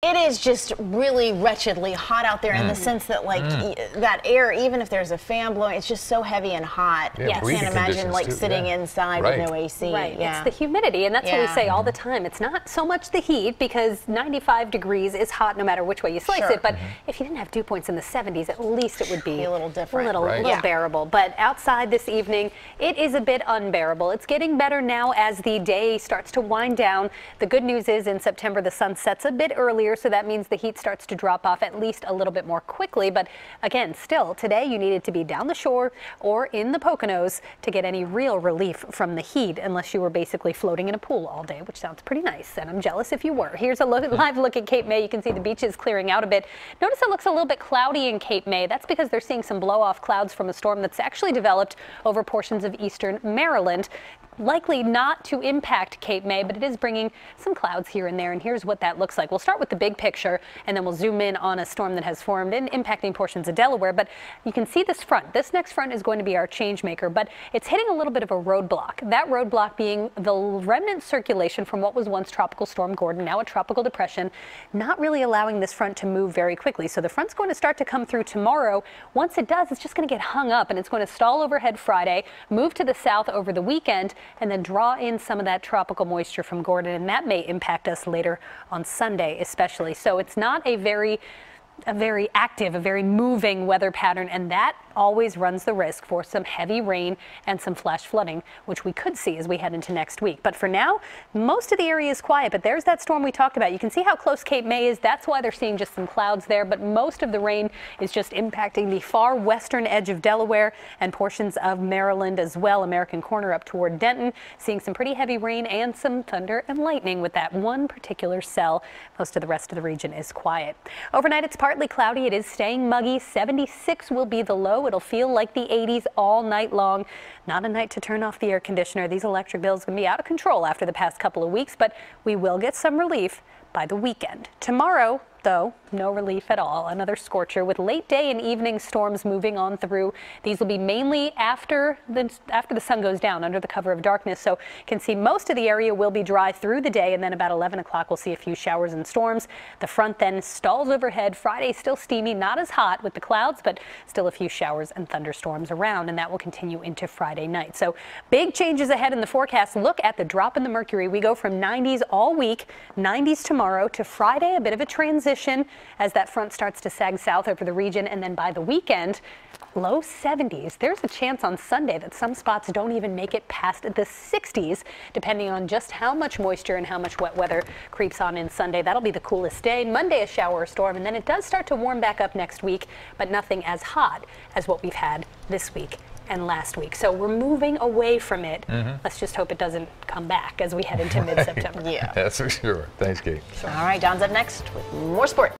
It is just really wretchedly hot out there in the sense that, like, Mm. e- that air, even if there's a fan blowing, it's just so heavy and hot. Yeah, I can't imagine, like, too, sitting yeah. inside Right. with no AC. Right. Yeah. It's the humidity, and that's what we say all the time. It's not so much the heat because 95 degrees is hot no matter which way you slice Sure. it. But if you didn't have dew points in the 70s, at least it would be, Be a little different. a little, Right. little Yeah. bearable. But outside this evening, it is a bit unbearable. It's getting better now as the day starts to wind down. The good news is in September the sun sets a bit earlier, so that means the heat starts to drop off at least a little bit more quickly. But again, still today you needed to be down the shore or in the Poconos to get any real relief from the heat, unless you were basically floating in a pool all day, which sounds pretty nice. And I'm jealous if you were. Here's a look, live look at Cape May. You can see the beaches clearing out a bit. Notice it looks a little bit cloudy in Cape May. That's because they're seeing some blow off clouds from a storm that's actually developed over portions of eastern Maryland likely not to impact Cape May, but it is bringing some clouds here and there. And here's what that looks like. We'll start with the big picture and then we'll zoom in on a storm that has formed and impacting portions of Delaware. But you can see this front. This next front is going to be our change maker, but it's hitting a little bit of a roadblock. That roadblock being the remnant circulation from what was once Tropical Storm Gordon, now a tropical depression, not really allowing this front to move very quickly. So the front's going to start to come through tomorrow. Once it does, it's just going to get hung up and it's going to stall overhead Friday, move to the south over the weekend, and then draw in some of that tropical moisture from Gordon, and that may impact us later on Sunday, especially. So it's not a very a very active, a very moving weather pattern, and that always runs the risk for some heavy rain and some flash flooding, which we could see as we head into next week. But for now, most of the area is quiet, but there's that storm we talked about. You can see how close Cape May is. That's why they're seeing just some clouds there, but most of the rain is just impacting the far western edge of Delaware and portions of Maryland as well. American Corner up toward Denton, seeing some pretty heavy rain and some thunder and lightning with that one particular cell. Most of the rest of the region is quiet. Overnight, it's partly cloudy. It is staying muggy. 76 will be the low. It'll feel like the 80s all night long. Not a night to turn off the air conditioner. These electric bills can be out of control after the past couple of weeks, but we will get some relief by the weekend. Tomorrow, though, no relief at all. Another scorcher with late day and evening storms moving on through. These will be mainly after the after the sun goes down under the cover of darkness. So you can see most of the area will be dry through the day and then about 11 o'clock we'll see a few showers and storms. The front then stalls overhead. Friday still steamy, not as hot with the clouds, but still a few showers and thunderstorms around and that will continue into Friday night. So big changes ahead in the forecast. Look at the drop in the mercury. We go from 90s all week, 90s tomorrow to Friday, a bit of a transition as that front starts to sag south over the region. And then by the weekend, low 70s. There's a chance on Sunday that some spots don't even make it past the 60s, depending on just how much moisture and how much wet weather creeps on in Sunday. That'll be the coolest day. Monday, a shower or storm. And then it does start to warm back up next week, but nothing as hot as what we've had this week and last week. So we're moving away from it. Mm-hmm. Let's just hope it doesn't come back as we head into mid September. Yeah. That's for sure. Thanks, Kate. All right, Don's up next with more sports.